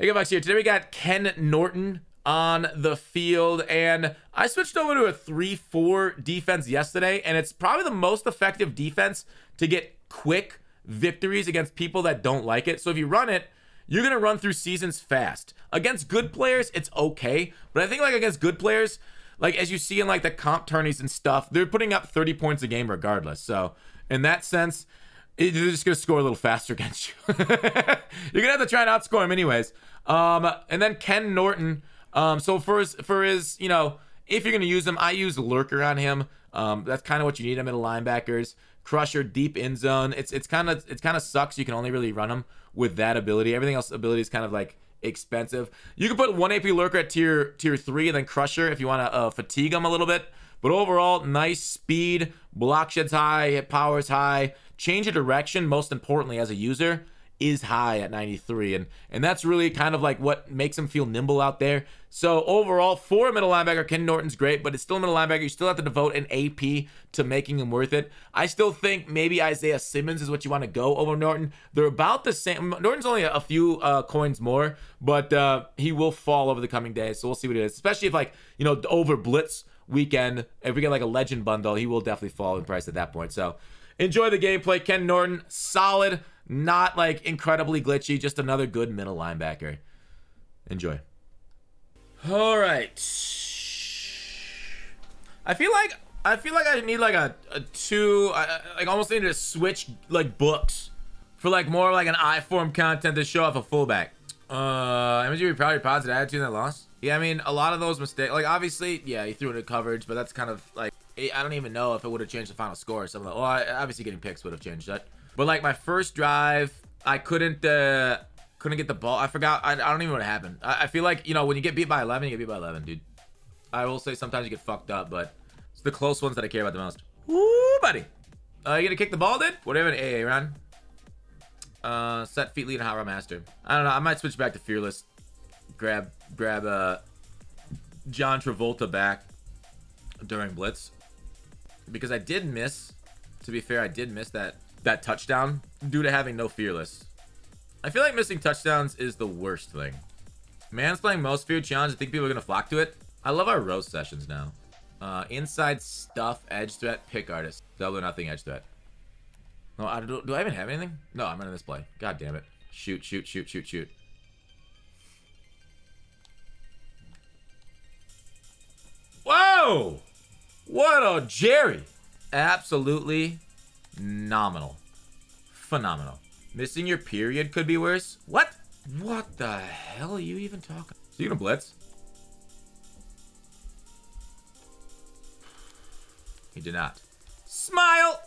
Hey, Bucks here. Today we got Ken Norton on the field, and I switched over to a 3-4 defense yesterday, and it's probably the most effective defense to get quick victories against people that don't like it. So if you run it, you're going to run through seasons fast. Against good players, it's okay, but I think like against good players, like as you see in like the comp tourneys and stuff, they're putting up 30 points a game regardless. So in that sense, they're just going to score a little faster against you. You're going to have to try and outscore him anyways. Um, and then Ken Norton. Um, so for his, for his, you know, if you're going to use him, I use Lurker on him. Um, that's kind of what you need him in the linebackers. Crusher, deep end zone. It's it's kind of it's kind of sucks. You can only really run him with that ability. Everything else ability is kind of like expensive. You can put one AP Lurker at tier tier three, and then Crusher if you want to uh, fatigue him a little bit. But overall, nice speed, block sheds high, hit powers high, change of direction. Most importantly, as a user, is high at 93 and and that's really kind of like what makes him feel nimble out there. So overall for a middle linebacker ken norton's great but it's still a middle linebacker. You still have to devote an ap to making him worth it. I still think maybe isaiah simmons is what you want to go over norton. They're about the same. Norton's only a, few uh, coins more but uh, he will fall over the coming days so we'll see what it is. Especially if like you know over blitz weekend if we get like a legend bundle he will definitely fall in price at that point. So enjoy the gameplay ken norton solid not like incredibly glitchy, just another good middle linebacker. Enjoy. All right. I feel like I feel like I need like a, a two, I, like almost need to switch like books for like more like an I form content to show off a fullback. Uh, MG be proud positive attitude in that loss. Yeah, I mean a lot of those mistakes, like obviously, yeah, he threw it in coverage, but that's kind of like I don't even know if it would have changed the final score. Some of the, well, obviously getting picks would have changed that. But like my first drive, I couldn't uh couldn't get the ball. I forgot. I, I don't even know what happened. I, I, feel like you know when you get beat by 11, you get beat by 11, dude. I will say sometimes you get fucked up, but it's the close ones that I care about the most. Woo, buddy. Uh, you gonna kick the ball, dude? Whatever, AA run. Uh, set feet lead hot run master. I don't know. I might switch back to fearless. Grab, grab uh, John Travolta back during blitz because I did miss. To be fair, I did miss that that touchdown due to having no fearless. I feel like missing touchdowns is the worst thing. Man's playing most feared challenge. I think people are gonna flock to it. I love our roast sessions now. Uh, inside stuff, edge threat, pick artist, double or nothing edge threat. No, I do, do I even have anything? No, I'm running this play. God damn it! Shoot, shoot, shoot, shoot, shoot. Whoa! What a Jerry! Absolutely Nominal. Phenomenal. Missing your period could be worse? What? What the hell are you even talking? So you gonna blitz? He did not. Smile!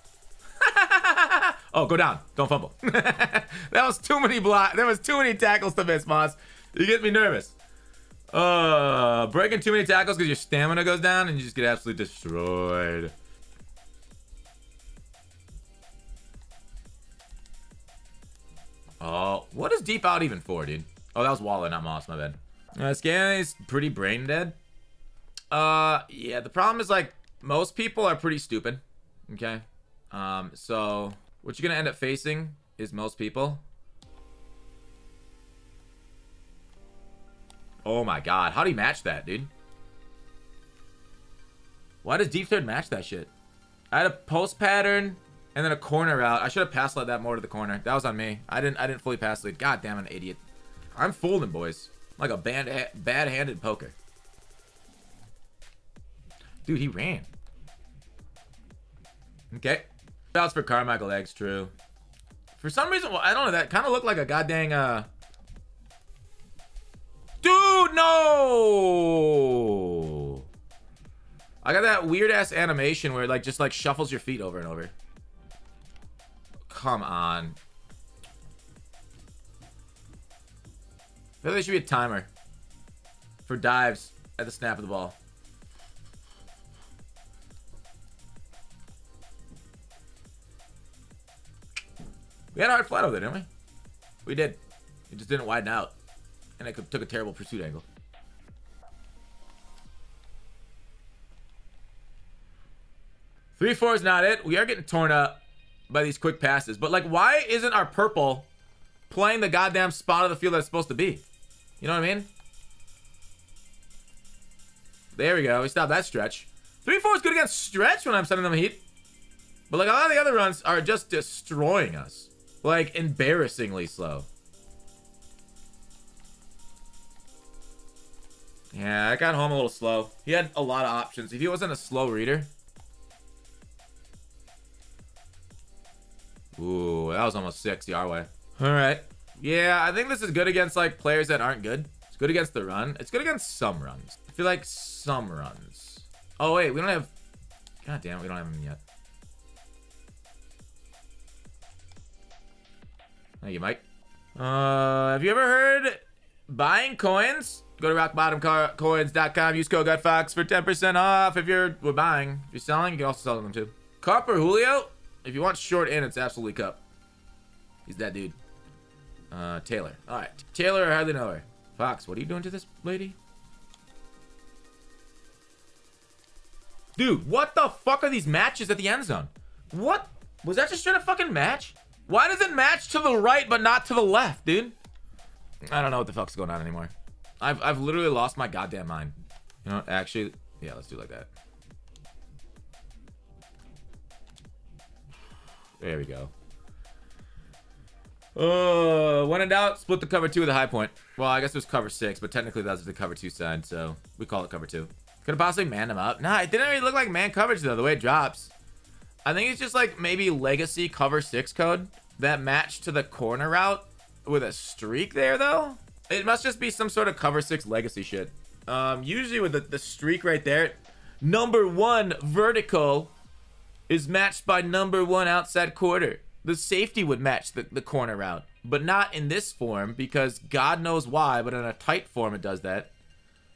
oh, go down. Don't fumble. that was too many block. There was too many tackles to miss, Moss. You get me nervous. Uh, breaking too many tackles because your stamina goes down and you just get absolutely destroyed. Oh, what is deep out even for, dude? Oh, that was Waller, not Moss, my bad. Uh, Scan is pretty brain dead. Uh, yeah, the problem is, like, most people are pretty stupid, okay? Um, so, what you're gonna end up facing is most people. Oh my god, how do you match that, dude? Why does Deep Third match that shit? I had a post pattern, and then a corner route. I should have pass led that more to the corner. That was on me. I didn't I didn't fully pass lead. God damn an idiot. I'm folding, boys. Like a bad bad-handed poker. Dude, he ran. Okay. Outs for Carmichael Eggs, true. For some reason, well, I don't know, that kind of looked like a goddamn, uh... Dude, no! I got that weird-ass animation where it, like, just, like, shuffles your feet over and over. Come on. I there should be a timer for dives at the snap of the ball. We had a hard flat over there, didn't we? We did. It just didn't widen out. And it took a terrible pursuit angle. Three four is not it. We are getting torn up by these quick passes. But like, why isn't our purple playing the goddamn spot of the field that's supposed to be? You know what I mean? There we go. We stopped that stretch. 3-4 is good against stretch when I'm sending them heat. But like a lot of the other runs are just destroying us. Like embarrassingly slow. Yeah, I got home a little slow. He had a lot of options. If he wasn't a slow reader. Ooh, that was almost 60 our way. All right. Yeah, I think this is good against like players that aren't good. It's good against the run. It's good against some runs. I feel like some runs. Oh, wait, we don't have... God damn it, we don't have him yet. Thank you, Mike. Uh, have you ever heard buying coins? Go to rockbottomcoins.com. Use code Gutfoxx for 10% off if you're we're buying. If you're selling, you can also sell them too. Kupp or Julio? If you want short in, it's absolutely Kupp. He's that dude. Uh, Taylor. All right. Taylor, I hardly know her. Fox, what are you doing to this lady? Dude, what the fuck are these matches at the end zone? What? Was that just straight a fucking match? Why does it match to the right but not to the left, dude? I don't know what the fuck's going on anymore. I've, I've literally lost my goddamn mind. You know? Actually, yeah, let's do like that. There we go. Uh, when in doubt, split the cover two with a high point. Well, I guess it was cover six, but technically that's the cover two side, so we call it cover two. Could have possibly manned him up. Nah, it didn't really look like man coverage though, the way it drops. I think it's just like maybe legacy cover six code that matched to the corner route with a streak there though. It must just be some sort of cover six legacy shit. Um, usually with the, the streak right there, number one vertical is matched by number one outside quarter. The safety would match the, the corner route, but not in this form because God knows why, but in a tight form it does that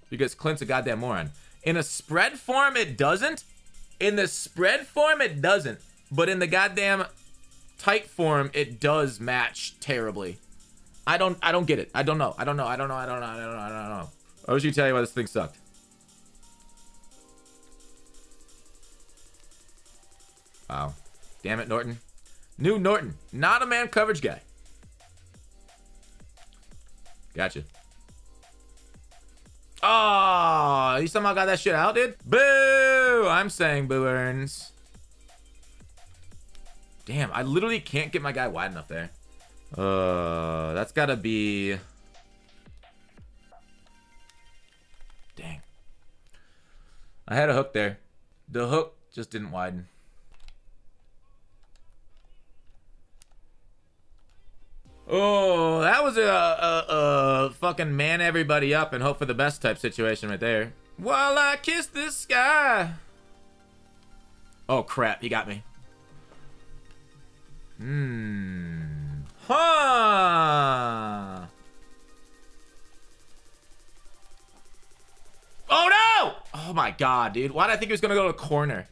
because Clint's a goddamn moron. In a spread form, it doesn't. In the spread form, it doesn't. But in the goddamn tight form, it does match terribly. I don't I don't get it. I don't know. I don't know. I don't know. I don't know. I don't know. I don't know. I wish you tell you why this thing sucked. Wow. Damn it, Norton. New Norton. Not a man coverage guy. Gotcha. Oh, you somehow got that shit out, dude? Boo! I'm saying boo earns. Damn, I literally can't get my guy wide enough there. Uh, that's gotta be... Dang. I had a hook there. The hook just didn't widen. Oh, that was a, a, a, fucking man everybody up and hope for the best type situation right there. While I kiss the sky. Oh, crap. He got me. Hmm. Huh. Oh, no! Oh, my God, dude. Why did I think he was to go to the corner?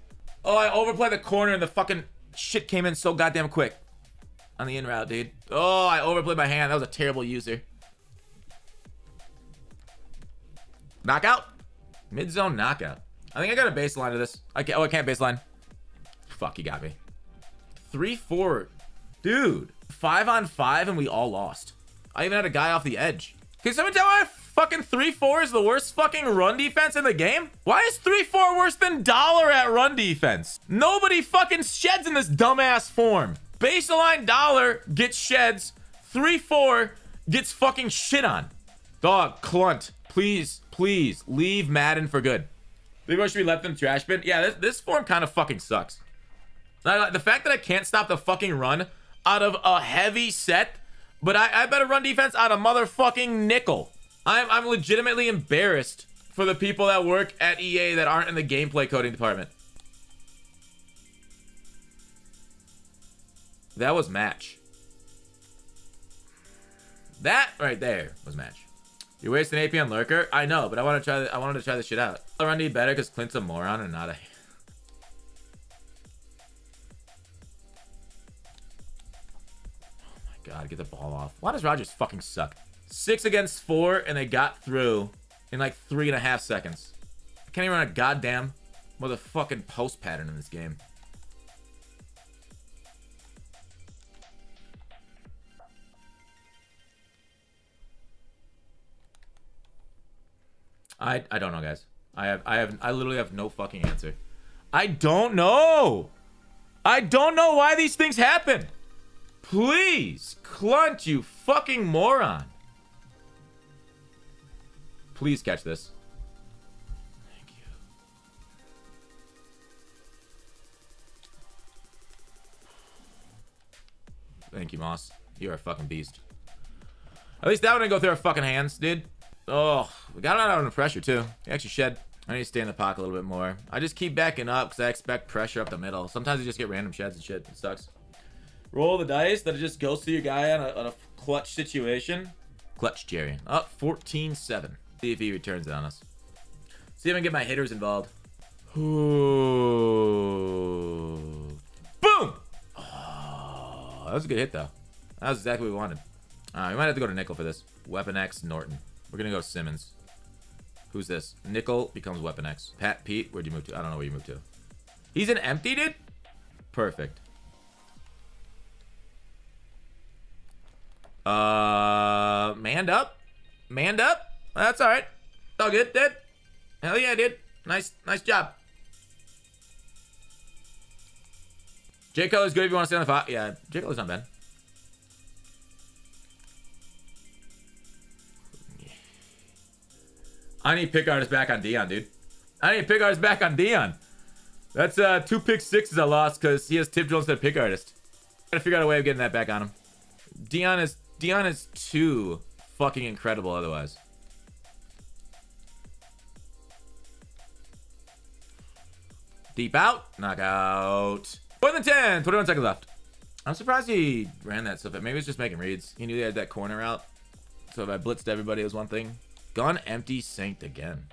Oh, I overplayed the corner and the fucking shit came in so goddamn quick. On the in route, dude. Oh, I overplayed my hand. That was a terrible user. Knockout? Mid-zone knockout. I think I got a baseline to this. I can't, oh, I can't baseline. Fuck, you got me. 3-4. Dude. 5 on 5 and we all lost. I even had a guy off the edge. Can someone tell me fucking 3-4 is the worst fucking run defense in the game? Why is 3-4 worse than Dollar at run defense? Nobody fucking sheds in this dumbass form. Baseline Dollar gets sheds. 3-4 gets fucking shit on. Dog, Clunt, please, please leave Madden for good. Maybe should be left in trash bin. Yeah, this, this form kind of fucking sucks. The fact that I can't stop the fucking run out of a heavy set, but I, I better run defense out of motherfucking nickel. I'm, I'm legitimately embarrassed for the people that work at EA that aren't in the gameplay coding department. That was match. That right there was match. You're wasting AP on Lurker? I know, but I want to try. I wanted to try this shit out. I'll run D better because Clint's a moron and not a. god, get the ball off. Why does Rogers fucking suck? Six against four, and they got through in like three and a half seconds. I can't even run a goddamn motherfucking post pattern in this game. I I don't know, guys. I have I have I literally have no fucking answer. I don't know. I don't know why these things happen. Please, Clunt, you fucking moron. Please catch this. Thank you. Thank you, Moss. You're a fucking beast. At least that one didn't go through our fucking hands, dude. Oh, we got it out under pressure, too. He actually shed. I need to stay in the pocket a little bit more. I just keep backing up because I expect pressure up the middle. Sometimes you just get random sheds and shit. It sucks. Roll the dice that it just goes to your guy on a, on a clutch situation. Clutch, Jerry. Up 14-7. See if he returns it on us. See if I can get my hitters involved. Ooh. Boom! Oh, that was a good hit, though. That was exactly what we wanted. Uh, we might have to go to Nickel for this. Weapon X, Norton. We're going to go Simmons. Who's this? Nickel becomes Weapon X. Pat Pete, where'd you move to? I don't know where you moved to. He's an empty, dude? Perfect. Uh, manned up? Manned up? That's all right. All good, dude. Hell yeah, dude. Nice, nice job. J. Cole is good if you want to stay on the pot. Yeah, J. Cole is not bad. I need pick artist back on Dion, dude. I need pick artist back on Dion. That's uh two pick sixes I lost because he has tip drill instead of pick artist. Gotta figure out a way of getting that back on him. Dion is Dion is too fucking incredible otherwise. Deep out. Knockout. More than 10. 21 seconds left. I'm surprised he ran that stuff. Maybe he's just making reads. He knew he had that corner out. So if I blitzed everybody, it was one thing. Gun empty, synced again.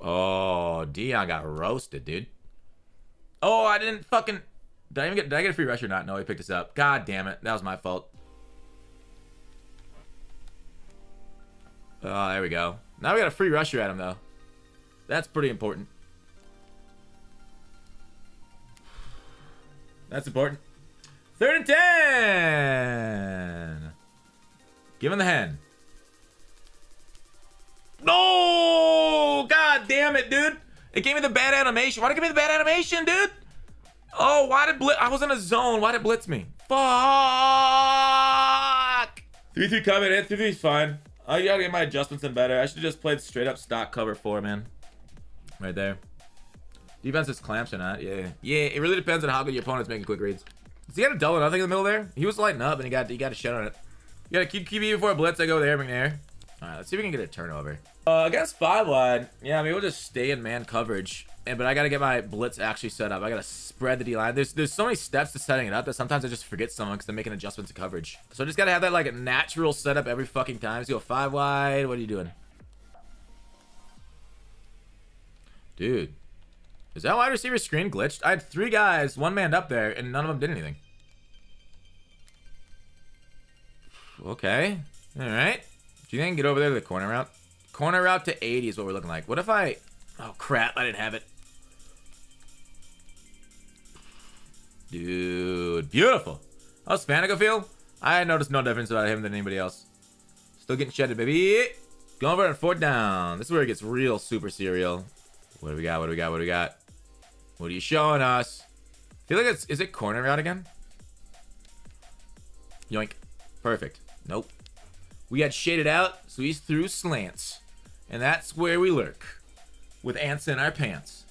Oh, Dion got roasted, dude. Oh, I didn't fucking... Did I even get... Did I get a free rush or not? No, he picked us up. God damn it. That was my fault. Oh, there we go. Now we got a free rusher at him, though. That's pretty important. That's important. Third and ten. Give him the hen. No! God damn it, dude. It gave me the bad animation. Why did it give me the bad animation, dude? Oh, why did blitz? I was in a zone. Why did blitz me? Fuck! 3-3 coming in. 3-3 is fine. I gotta get my adjustments in better. I should have just played straight up stock cover 4, man. Right there. Defense is clamps or not. Yeah. Yeah, it really depends on how good your opponent's making quick reads. Does he got a double nothing in the middle there? He was lighting up and he got he got a shot on it. You gotta keep QB before a blitz. I go there, McNair. Alright, let's see if we can get a turnover. Uh, against five wide, yeah, I mean, we'll just stay in man coverage. But I gotta get my blitz actually set up. I gotta spread the D line. There's there's so many steps to setting it up that sometimes I just forget someone because I'm making adjustments to coverage. So I just gotta have that like natural setup every fucking time. Let's go five wide. What are you doing? Dude. Is that wide receiver screen glitched? I had three guys, one man up there, and none of them did anything. Okay. Alright. Do you think I can get over there to the corner route? Corner route to 80 is what we're looking like. What if I... Oh, crap. I didn't have it. Dude. Beautiful. How's feel? I noticed no difference about him than anybody else. Still getting shedded, baby. Going for it fourth down. This is where it gets real super serial. What do we got? What do we got? What do we got? What are you showing us? I feel like it's... Is it corner route again? Yoink. Perfect. Nope. We got shaded out, so he's through slants. And that's where we lurk. With ants in our pants.